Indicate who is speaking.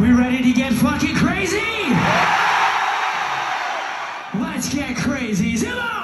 Speaker 1: We ready to get fucking crazy? Let's get crazy. Zillow!